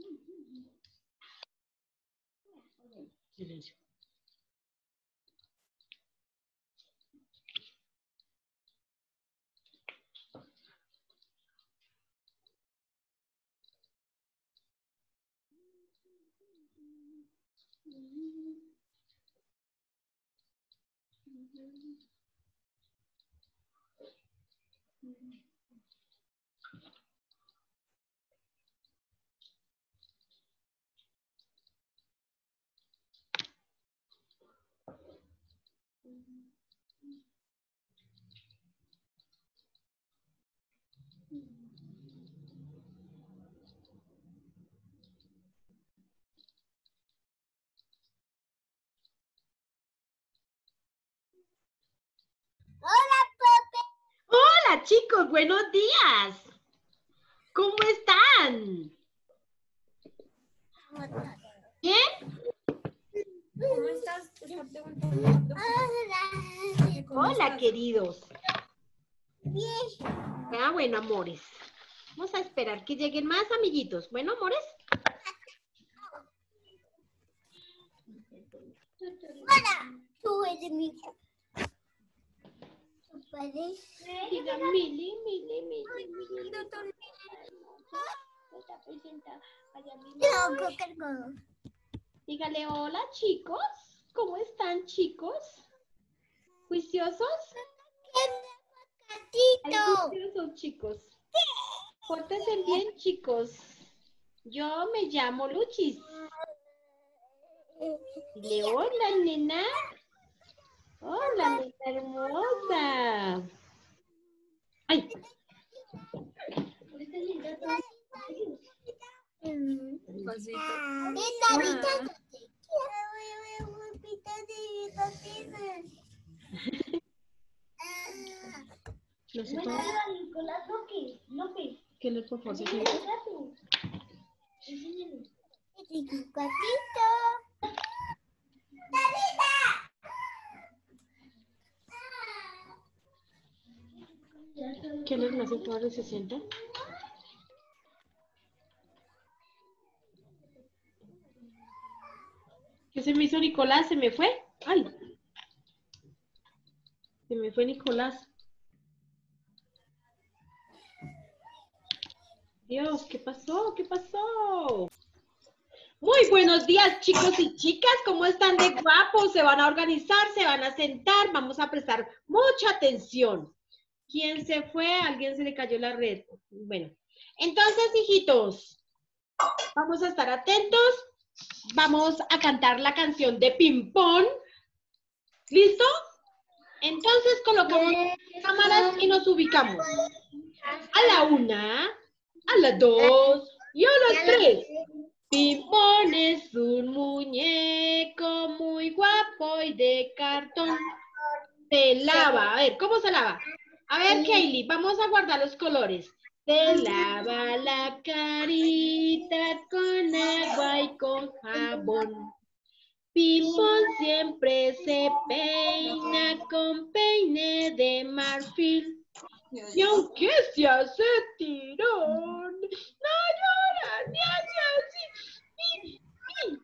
Thank mm -hmm. you. Hola chicos, buenos días. ¿Cómo están? ¿Bien? ¿Cómo estás? Hola queridos. Ah, bueno, amores. Vamos a esperar que lleguen más amiguitos. Bueno, amores. Hola, tú eres mi. ¿Tú puedes? Diga, Mili, Mili, Mili, Mili. Vaya, Mili. No, cargo. Dígale hola chicos. ¿Cómo están chicos? ¿Juiciosos? Gatito. juiciosos chicos. Pórtense bien chicos. Yo me llamo Luchis. Dile hola nena. Hola nena hermosa. Ay, no sé cómo. Nicolás López. López. ¿Qué le por favor? Gatito. ¿Qué les me hace el favor de 60? ¿Qué se me hizo Nicolás? ¿Se me fue? ¡Ay! Se me fue Nicolás. Dios, ¿qué pasó? ¿Qué pasó? Muy buenos días, chicos y chicas. ¿Cómo están de guapos? Se van a organizar, se van a sentar. Vamos a prestar mucha atención. ¿Quién se fue? ¿Alguien se le cayó la red? Bueno, entonces, hijitos, vamos a estar atentos. Vamos a cantar la canción de Ping Pong. ¿Listo? Entonces colocamos las cámaras y nos ubicamos. A la una, a la dos y a las tres. Pimpón es un muñeco muy guapo y de cartón. Se lava. A ver, ¿cómo se lava? A ver, Kaylee, vamos a guardar los colores. Se lava la carita con agua y con jabón. Pimpón siempre se peina con peine de marfil. Y aunque se hace tirón, no llora ni hace así. Pi, pi.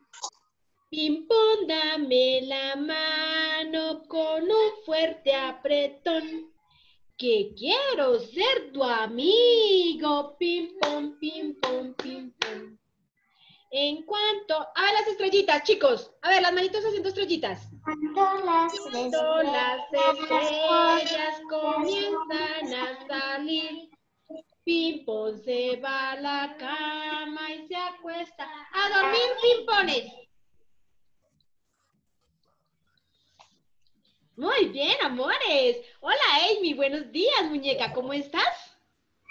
Pimpón, dame la mano con un fuerte apretón. Que quiero ser tu amigo. Pim, pom, pim, pom, pim, pom. En cuanto. A las estrellitas, chicos. A ver, las manitos haciendo estrellitas. Cuando las estrellas comienzan a salir, Pimpón se va a la cama y se acuesta a dormir, Pimpones. Muy bien, amores. Hola, Amy. Buenos días, muñeca. ¿Cómo estás?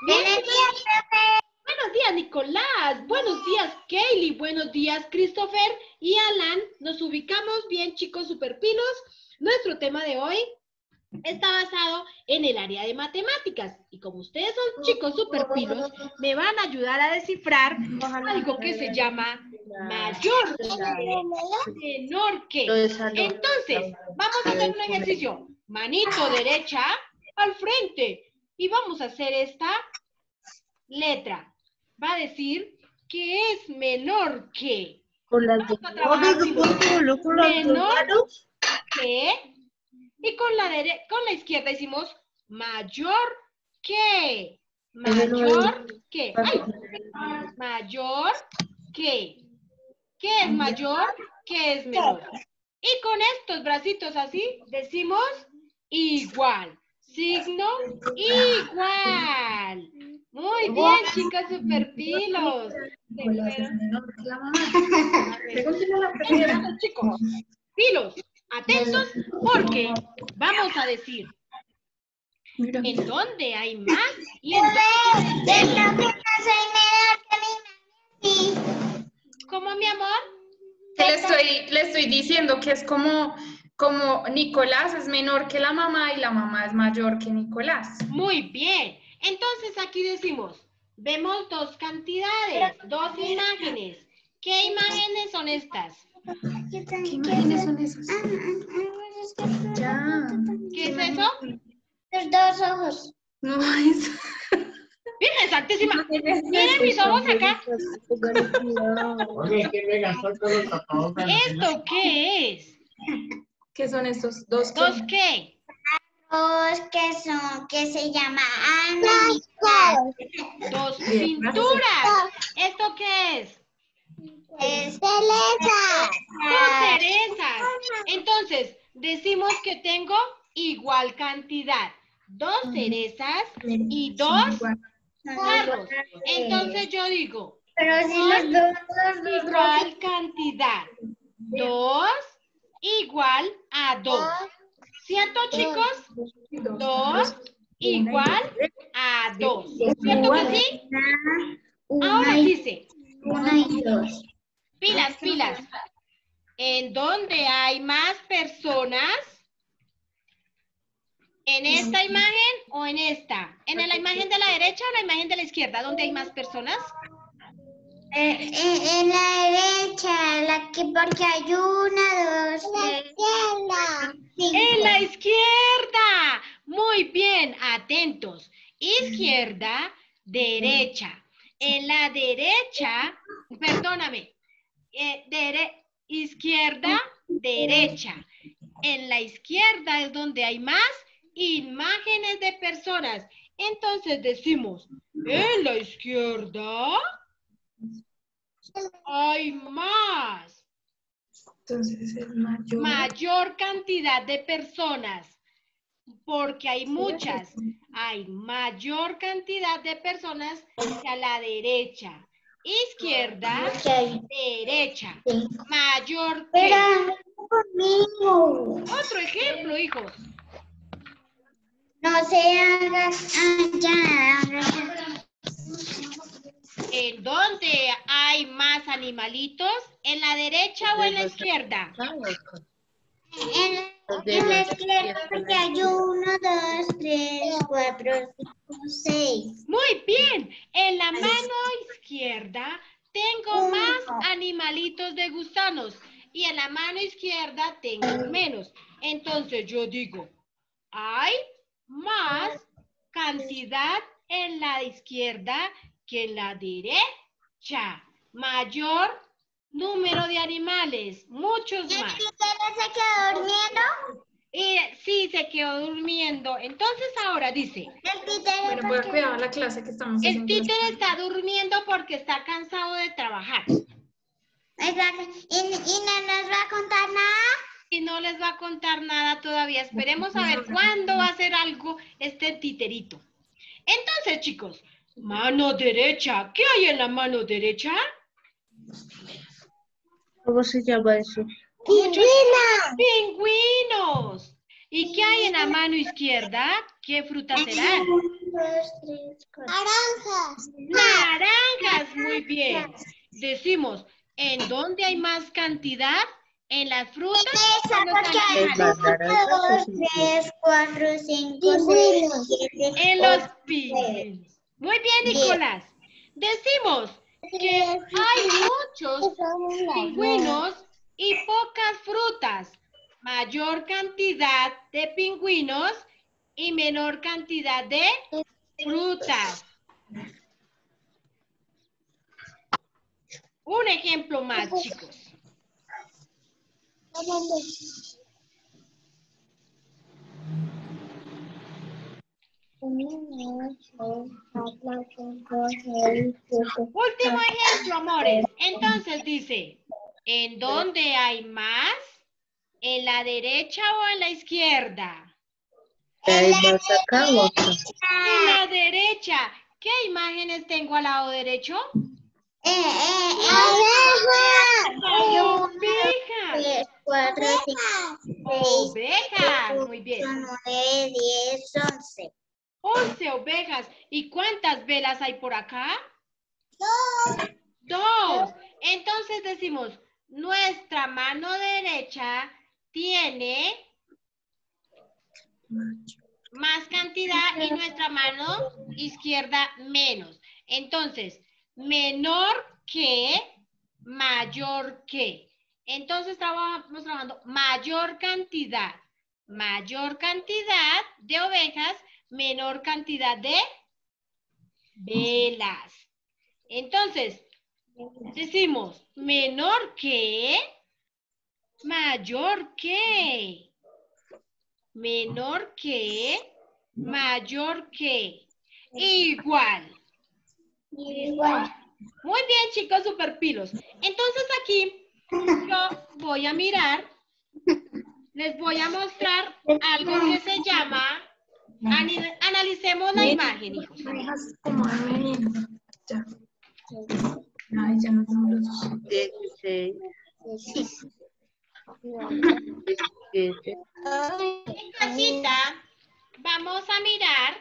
Buenos días, profe. Buenos días, Nicolás. Buenos días, Kaylee. Buenos días, Christopher y Alan. Nos ubicamos bien, chicos superpilos. Nuestro tema de hoy está basado en el área de matemáticas. Y como ustedes son chicos superpilos, me van a ayudar a descifrar algo que se llama mayor que menor que. Entonces, vamos a hacer un ejercicio. Manito derecha al frente. Y vamos a hacer esta letra. Va a decir que es menor que. Con las de Menor. que y con la dere- con la izquierda hicimos mayor que mayor que Ay, mayor que ¿qué es mayor? ¿qué es menor? y con estos bracitos así decimos igual. Signo igual. Muy bien chicas super pilos Nicolás es menor que la mamá. Entonces, chicos, pilos, atentos, porque vamos a decir en dónde hay más y en dónde Yo creo ¿Cómo, mi amor? Que le estoy, le estoy diciendo que es como, como Nicolás es menor que la mamá y la mamá es mayor que Nicolás. Muy bien. Entonces aquí decimos, vemos dos cantidades, dos imágenes. ¿Qué imágenes son estas? ¿Qué imágenes son esas? Ya. ¿Qué es eso? Los dos ojos. No, es... Virgen Santísima. Miren mis ojos acá. ¿Esto qué es? ¿Qué son estos dos? qué? ¿Dos qué? Dos que son, que se llama Ana. Dos pinturas. ¿Esto qué es? Es Teresa. Dos cerezas. Entonces, decimos que tengo igual cantidad. Dos cerezas y dos carros. Entonces yo digo, Pero si los dos, los dos igual cantidad. Dos igual a dos. ¿Cierto, chicos? Dos igual a dos. ¿Cierto que sí? Ahora dice, una y dos. pilas, pilas. ¿En dónde hay más personas? ¿En esta imagen o en esta? ¿En la imagen de la derecha o la imagen de la izquierda? ¿Dónde hay más personas? Eh, eh, en la derecha, la que porque hay una, dos, tres, cinco. En la izquierda. Muy bien, atentos. Izquierda, derecha. En la derecha, perdóname, eh, dere- izquierda, derecha. En la izquierda es donde hay más imágenes de personas. Entonces decimos, en la izquierda hay más. Entonces es mayor. mayor cantidad de personas, porque hay muchas, hay mayor cantidad de personas que a la derecha, izquierda, Ok. derecha, mayor que. Otro ejemplo, hijos. No se haga allá. ¿En dónde hay más animalitos? ¿En la derecha o en la izquierda? En, en la izquierda porque hay uno, dos, tres, cuatro, cinco, seis. Muy bien. En la mano izquierda tengo más animalitos de gusanos y en la mano izquierda tengo menos. Entonces yo digo, hay más cantidad en la izquierda que en la derecha. Mayor número de animales, muchos ¿El más. títere se quedó durmiendo? Y sí, se quedó durmiendo. Entonces ahora dice, El títere Bueno, ¿por voy a qué? cuidar la clase que estamos el haciendo. títere está durmiendo porque está cansado de trabajar. Exacto. ¿Y, y no nos va a contar nada? Y no les va a contar nada todavía. Esperemos a ver cuándo va a hacer algo este titerito. Entonces, chicos, mano derecha. ¿Qué hay en la mano derecha? ¿Cómo se llama eso? Muchos pingüinos. ¿Y qué hay en la mano izquierda? ¿Qué tres, cuatro. Naranjas. Naranjas, muy bien. Decimos, ¿en dónde hay más cantidad? ¿En las frutas en las naranjas o dos, sí? tres, cuatro, cinco, seis, siete, En los pingüinos. Muy bien, Nicolás. Decimos que hay muchos pingüinos y pocas frutas. Mayor cantidad de pingüinos y menor cantidad de frutas. Un ejemplo más, chicos. Último ejemplo, amores. Entonces dice, ¿en dónde hay más? ¿En la derecha o en la izquierda? ¿Hay más acá o acá? En la derecha. ¿Qué imágenes tengo al lado derecho? Eh, eh, Hay eh. ovejas. Tres, cuatro, cinco, seis, Ovejas. Muy bien. ocho, nueve, diez, once. 11 ovejas. ¿Y cuántas velas hay por acá? Dos. Dos. Entonces decimos, nuestra mano derecha tiene más cantidad y nuestra mano izquierda menos. Entonces, menor que, mayor que. Entonces estamos trabajando mayor cantidad, mayor cantidad de ovejas, menor cantidad de velas. Entonces, decimos menor que, mayor que, menor que, mayor que, igual. Igual. Muy bien, chicos, super pilos. Entonces aquí yo voy a mirar, les voy a mostrar algo que se llama, analicemos la imagen, hijos. Ay, ya no tengo los dos. 16, 17. En casita vamos a mirar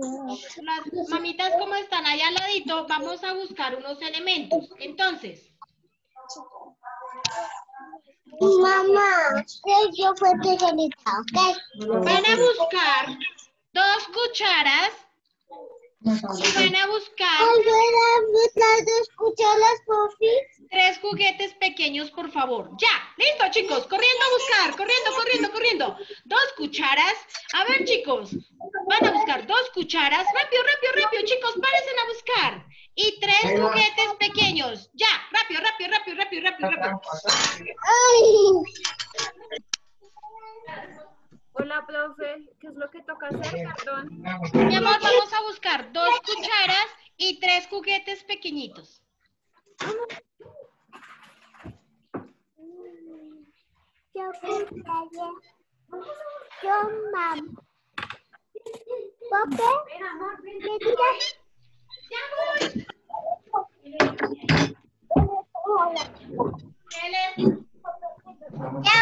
las mamitas como están allá al ladito, vamos a buscar unos elementos. Entonces, Mamá, yo fue pequeñita, ¿ok? van a buscar dos cucharas y van a buscar las dos cucharas, Sofi? Tres juguetes pequeños, por favor. Ya, listo, chicos, corriendo a buscar, corriendo, corriendo, corriendo. Dos cucharas. A ver, chicos, van a buscar dos cucharas. Rápido, rápido, rápido, chicos, párense a buscar. Y tres juguetes pequeños. Ya, rápido, rápido, rápido, rápido, rápido, rápido. Hola, profe. ¿Qué es lo que toca hacer? Perdón. Mi amor, vamos a buscar dos cucharas y tres juguetes pequeñitos. Yo. Yo mam. ¿Papá? ¿Me tiras? Ya, profe. ya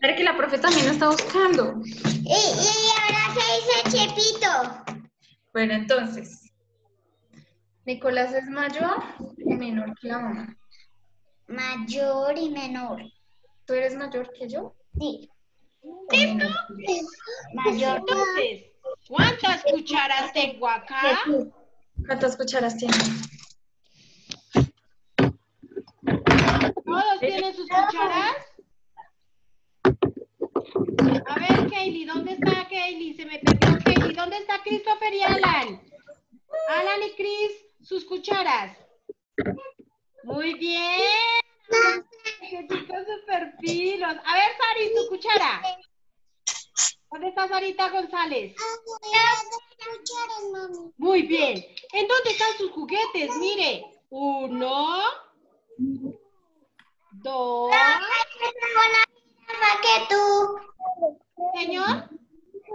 voy que la profe también lo está buscando. ¿Y, y ahora qué dice Chepito? Bueno, entonces. Nicolás es mayor y menor que la mamá. Mayor y menor. ¿Tú eres mayor que yo? Sí. Mayor. Entonces, ¿cuántas cucharas tengo acá? ¿Cuántas cucharas tienes? ¿Todos tienen sus cucharas? A ver, Kaylee, ¿dónde está Kaylee? Se me perdió Kaylee. ¿Dónde está Christopher y Alan? Cucharas. Muy bien. Qué chicos super filos. A ver, Sari, tu cuchara. ¿Dónde está Sarita González? Muy bien. ¿En dónde están sus juguetes? Mire. Uno. Dos. Señor.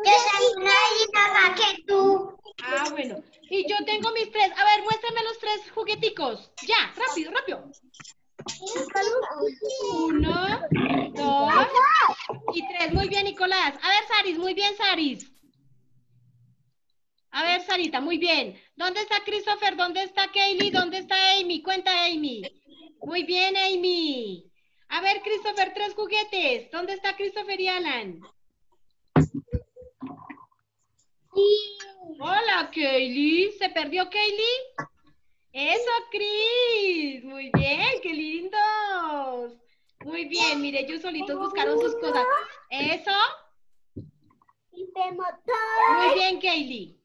Yo soy una que tú. Ah, bueno. Y yo tengo mis tres. A ver, muéstrame los tres jugueticos. Ya, rápido, rápido. Uno, dos y tres. Muy bien, Nicolás. A ver, Saris, muy bien, Saris. A ver, Sarita, muy bien. ¿Dónde está Christopher? ¿Dónde está Kaylee? ¿Dónde está Amy? Cuenta, Amy. Muy bien, Amy. A ver, Christopher, tres juguetes. ¿Dónde está Christopher y Alan? Hola, Kaylee. ¿Se perdió Kaylee? Eso, Chris. Muy bien, qué lindos. Muy bien, mire, ellos solitos buscaron sus cosas. Eso. Muy bien, Kaylee.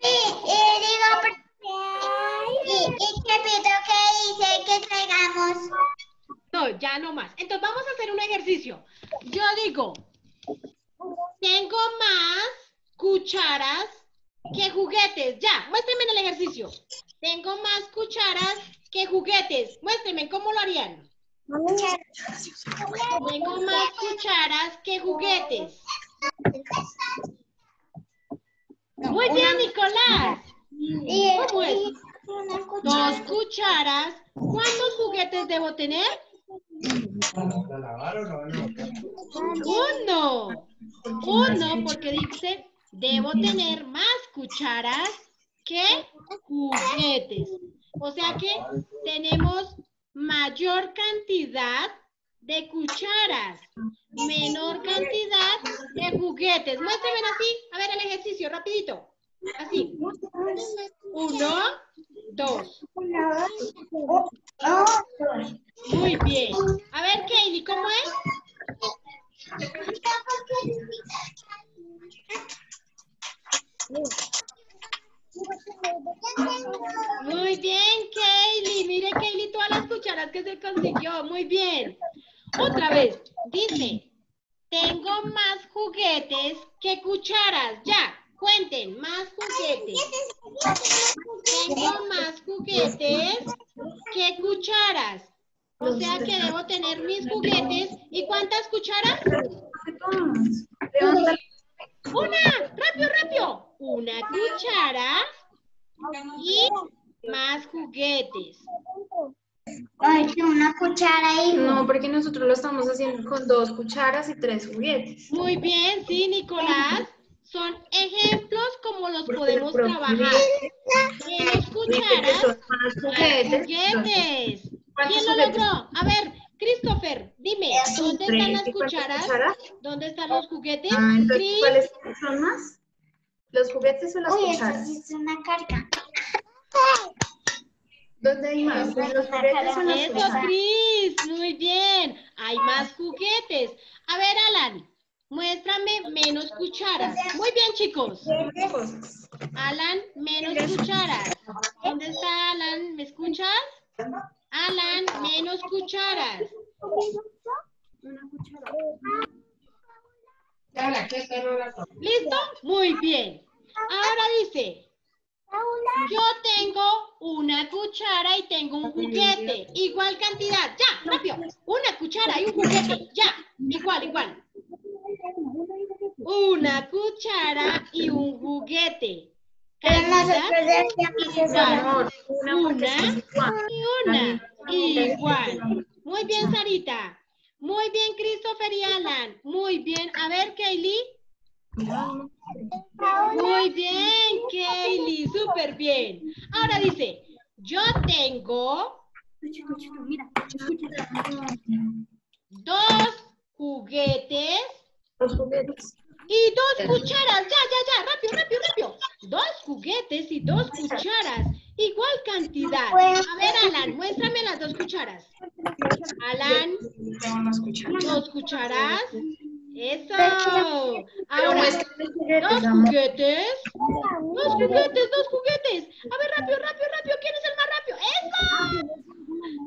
Sí, y digo, y, y Chepito que dice que traigamos. No, ya no más. Entonces vamos a hacer un ejercicio. Yo digo, tengo más cucharas que juguetes. Ya, muéstrenme en el ejercicio. Tengo más cucharas que juguetes. Muéstrenme cómo lo harían. Tengo más cucharas que juguetes. Muy bien, Nicolás. ¿Cómo es? Dos cuchara. cucharas. ¿Cuántos juguetes debo tener? Uno. Uno, porque dice, debo tener más cucharas que juguetes. O sea que tenemos mayor cantidad de cucharas, menor cantidad de juguetes. Muéstrenme así. A ver el ejercicio, rapidito. Así. Uno, dos. Muy bien. A ver, Katie, ¿cómo es? Muy bien, Kaylee. Mire, Kaylee, todas las cucharas que se consiguió. Muy bien. Otra vez. Dice, tengo más juguetes que cucharas. Ya, cuenten, más juguetes. Tengo más juguetes que cucharas. O sea que debo tener mis juguetes. ¿Y cuántas cucharas? Una. Rápido, rápido. Una cuchara y más juguetes. Ay, que una cuchara y No, porque nosotros lo estamos haciendo con dos cucharas y tres juguetes. Muy bien, sí, Nicolás. Son ejemplos como los podemos trabajar. Menos cucharas, juguetes. juguetes. ¿Cuántos ¿Quién lo logró? A ver, Christopher, dime, ¿dónde están las ¿Y cuántas cucharas? ¿Dónde están los juguetes? Ah, entonces, ¿cuáles son más? ¿Los juguetes o las Uy, eso cucharas? sí es una carga. ¿Dónde hay más? ¿En los juguetes o las Eso, cucharas? Chris, muy bien. Hay más juguetes. A ver, Alan, muéstrame menos cucharas. Muy bien, chicos. Alan, menos cucharas. ¿Dónde está Alan? ¿Me escuchas? Alan, menos cucharas. No la ¿Listo? Muy bien. Ahora dice, yo tengo una cuchara y tengo un juguete. Igual cantidad. Ya, rápido. Una cuchara y un juguete. Ya. Igual, igual. Una cuchara y un juguete. Igual. Una. Y una. Igual. Muy bien, Sarita. Muy bien, Christopher y Alan. Muy bien. A ver, Kaylee. Muy bien, Kaylee. Súper bien. Ahora dice, yo tengo dos juguetes Los juguetes. Y dos cucharas. Ya, ya, ya. Rápido, rápido, rápido. Dos juguetes y dos cucharas. Igual cantidad. A ver, Alan, muéstrame las dos cucharas. Alan, dos cucharas. Eso. Ahora, dos juguetes. Dos juguetes, dos juguetes. A ver, rápido, rápido, rápido. ¿Quién es el más rápido? ¡Eso!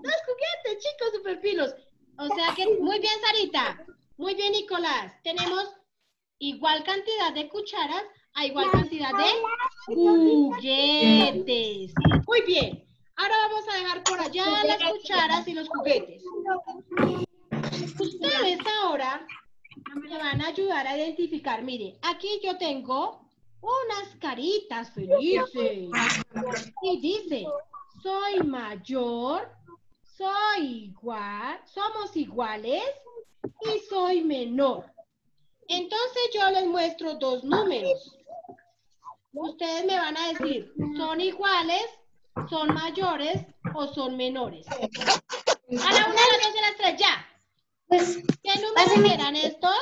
Dos juguetes, chicos, super finos. O sea que, muy bien, Sarita. Muy bien, Nicolás. Tenemos igual cantidad de cucharas a igual cantidad de juguetes. Muy bien. Ahora vamos a dejar por allá las cucharas y los juguetes. Ustedes ahora me van a ayudar a identificar. Mire, aquí yo tengo unas caritas felices. Y dice, soy mayor, soy igual, somos iguales y soy menor. Entonces yo les muestro dos números. Ustedes me van a decir, ¿son iguales, son mayores o son menores? A la una, a las dos, a las tres, ya. Pues, ¿Qué números Pásame. eran estos?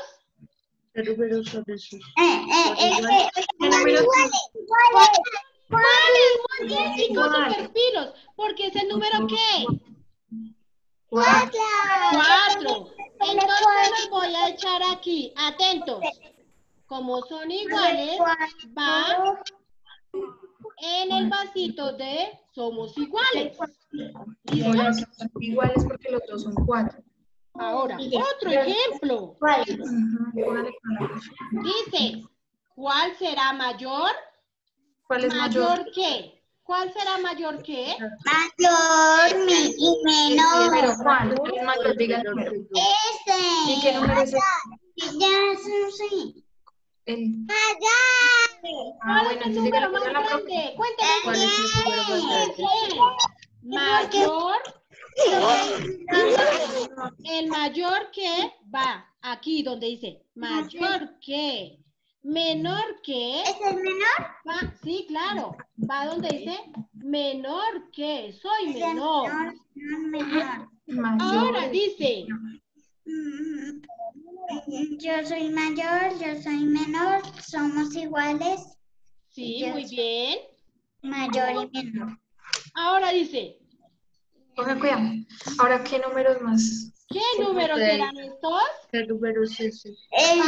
¿Qué números son esos? eh, eh, eh, eh, ¿Qué números ¿Cuáles? Muy bien, chicos, Igual. super pilos. Porque es el número qué? cuatro. Cuatro. Entonces los voy a echar aquí. Atentos. Como son iguales, va en el vasito de somos iguales. Iguales porque los dos son cuatro. Ahora, otro ejemplo. Dice, ¿cuál será mayor? ¿Cuál es mayor? ¿Mayor qué? ¿Cuál será mayor qué? Mayor mi- y Pero menor. ¿cuál? ¿Cuál mayor? Diga el número. Ese. ¿Y qué número es ese? Ya no sé. El- Mayor. Ah, ¿Cuál bueno, es el entonces dígale número más a la profe. grande? Cuéntame. ¿Cuál es el número más grande? Mayor. El mayor que va aquí donde dice mayor que, menor que, ¿Es el menor? va, sí, claro, va donde dice menor que, soy Es el menor. menor. Ahora dice, Mm, Yo soy mayor, yo soy menor, somos iguales, sí, muy bien. mayor y menor. Ahora dice. Ahora, ¿qué números más? ¿Qué números serán estos? ¿Qué número es ese? El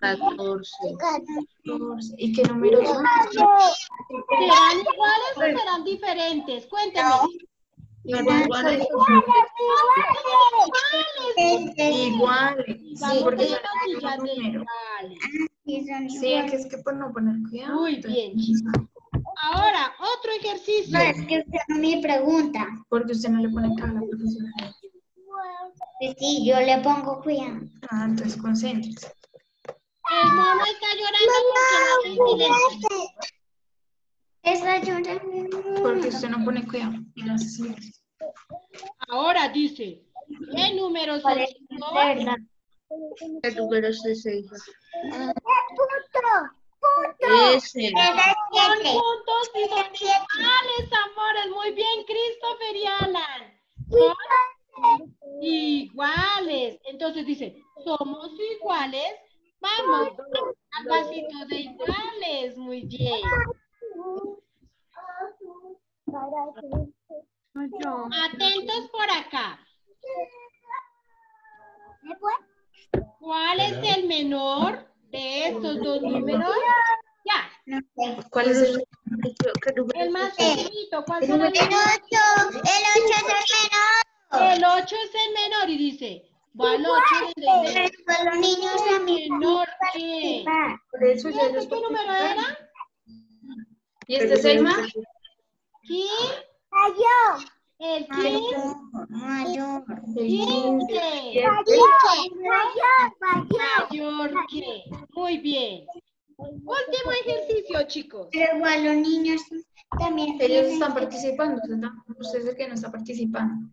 14. 14. ¿Y qué números más? ¿Serán iguales o serán diferentes? Cuénteme. Son iguales Iguales. Sí, porque son iguales. Sí, son Sí, es que por no poner cuidado. Muy bien, Ahora, otro ejercicio. No, es que usted no me pregunta. Porque usted no le pone cara a la profesora. Sí, sí, yo le pongo cuidado. Ah, entonces concéntrese. El mono está llorando porque no. Está llorando. Porque usted no pone cuidado. Ahora dice, ¿qué números son. ¿Qué número es ese? hija? Ese. Son siete. juntos y son iguales, amores. Muy bien, Christopher y Alan. Son iguales. Entonces dice, somos iguales. Vamos al vasito de iguales. Muy bien. Atentos por acá. ¿Cuál es el menor de estos dos números? Ya. ¿Cuál es el? ¿Qué número el más Eh, pequeñito. ¿Cuál el será el El menor? 8, el 8 es el menor. El 8 es el menor y dice, va al 8 donde dice, Pero con los niños también menor que. Por eso ya ¿Este qué número era? ¿Y este es el más? ¿Qué? Mayor. El 15. Mayor. Mayor. El 15. 15. Mayor. Mayor que. Muy bien. Último ejercicio, chicos. Pero igual los niños también Ellos están participando. No- usted es el que no está participando.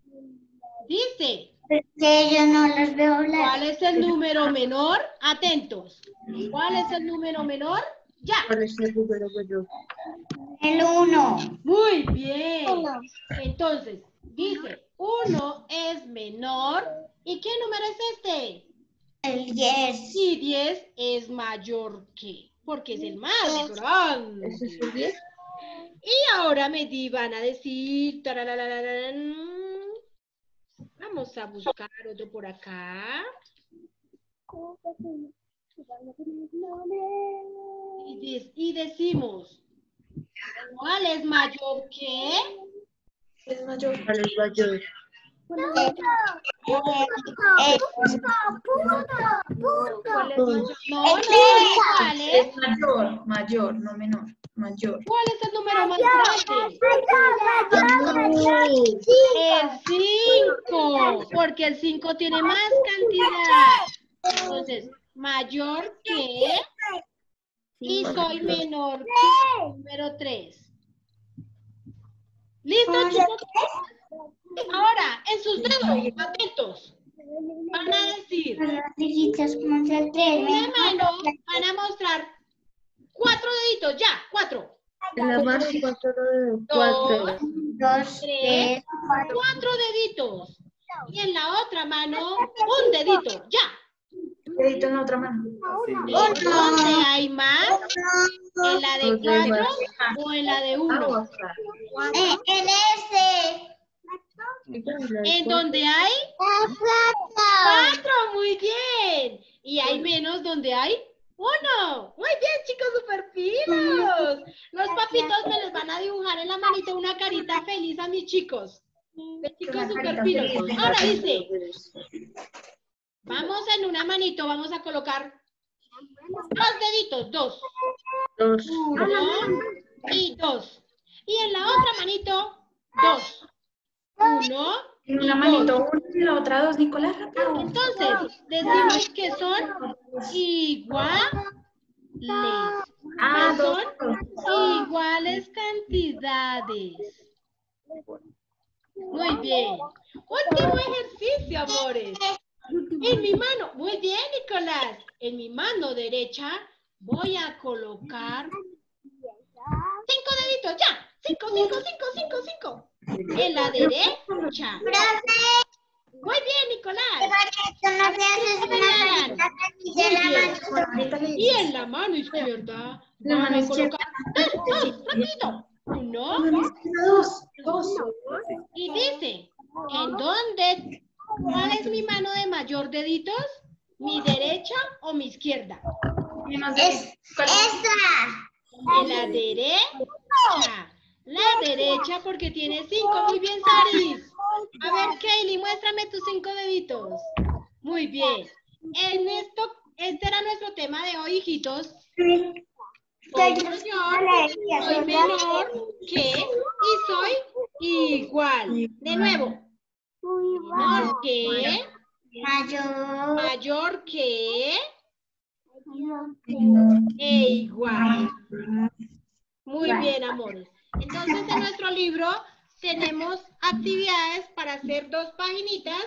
Dice, que yo no los veo hablar. ¿cuál es el número menor? Atentos. ¿Cuál es el número menor? Ya. ¿Cuál es el número menor? El 1. Muy bien. Entonces, dice, 1 es menor. ¿Y qué número es este? El 10. Y 10 es mayor que, porque es el más grande. ¿Ese es el 10? Y ahora me di- van a decir. Vamos a buscar otro por acá. Y, decimos, ¿cuál es mayor que? Es mayor. ¿Cuál es mayor? ¿Cuál es mayor? Mayor, mayor, no menor. Mayor. ¿Cuál es el número más grande? El 5, porque el 5 tiene más cantidad. Entonces, mayor que y soy menor que número 3. ¿Listo, chicos? Ahora, en sus dedos, atentos. Van a decir, 3. una mano, van a mostrar cuatro deditos, ya, cuatro. En la más cuatro cuatro. 2, 3, Cuatro deditos. Y en la otra mano, un dedito, ya. Dedito en la otra mano. ¿Dónde hay más? ¿En la de ¿Dónde hay cuatro o en la de uno? Eh, el S. En donde hay Cuatro. cuatro, muy bien. Y hay menos donde hay Uno. Muy bien, chicos, super finos. Los papitos me les van a dibujar en la manita una carita feliz a mis chicos. Los chicos super finos. Ahora dice, vamos en una manito, vamos a colocar dos deditos, dos. Dos. Uno y dos. Y en la otra manito, dos. Uno En una manito uno y la otra dos, Nicolás, rápido. Entonces, decimos que son iguales. Ah, dos. son iguales cantidades. Muy bien. Último ejercicio, amores. En mi mano, muy bien, Nicolás. En mi mano derecha voy a colocar cinco deditos, ya. Cinco, cinco, cinco, cinco, cinco. En la derecha. Muy bien, Nicolás. Y en la mano izquierda La mano izquierda. colocar dos, dos, rapidito. Uno Dos, dos. y dice, ¿en dónde? ¿Cuál es mi mano de mayor deditos? ¿Mi derecha o mi izquierda? Es-. Esta. En la derecha. La derecha porque tiene cinco. Muy bien, Saris. A ver, Kaylee, muéstrame tus cinco deditos. Muy bien. En esto, este era nuestro tema de hoy, hijitos. Soy mayor, soy menor que y soy igual. De nuevo. Menor que, Mayor. mayor que e igual. Muy bien, amores. Entonces, en nuestro libro tenemos actividades para hacer dos paginitas.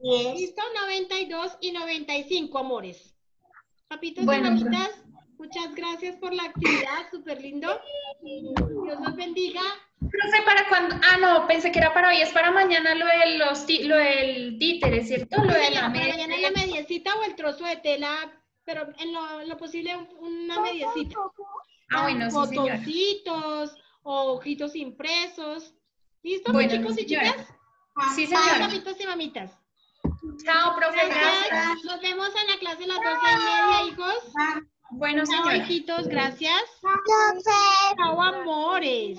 ¿Listo? 92 y 95, amores. Papitos Bueno, y mamitas, muchas gracias por la actividad, súper lindo. Dios los bendiga. Profe, ¿para cuándo? Ah, no, pensé que era para hoy, es para mañana lo, de los, lo del títere, ¿cierto? Lo de la Para media. mañana la mediecita o el trozo de tela, pero en lo, en lo posible una mediecita. Ah, bueno, sí, señora. Botoncitos o ojitos impresos. ¿Listo, Bueno, chicos y señora. chicas? Sí, Chao, señora. papitos y mamitas. Chao, profe, gracias. Gracias. Nos vemos en la clase a las doce y media, hijos. Bueno, Chao, hijitos, gracias. Chao, amores.